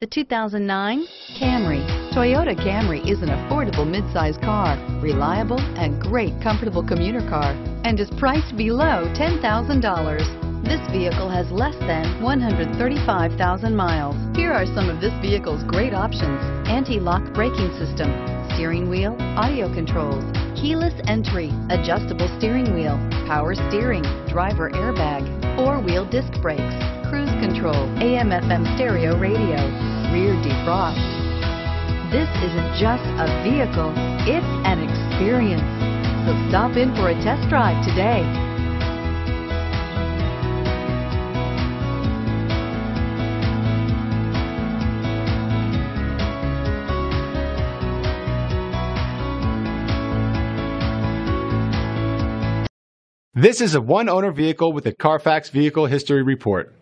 The 2009 Camry. Toyota Camry is an affordable midsize car, reliable and great comfortable commuter car, and is priced below $10,000. This vehicle has less than 135,000 miles. Here are some of this vehicle's great options. Anti-lock braking system, steering wheel, audio controls, keyless entry, adjustable steering wheel, power steering, driver airbag, four-wheel disc brakes, cruise control, AM FM stereo radio, rear defrost. This isn't just a vehicle, it's an experience. So stop in for a test drive today. This is a one-owner vehicle with a Carfax Vehicle History Report.